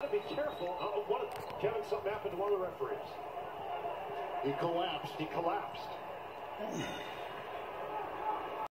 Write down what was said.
Be careful. Uh, uh, one of, Kevin, something happened to one of the referees. He collapsed. He collapsed.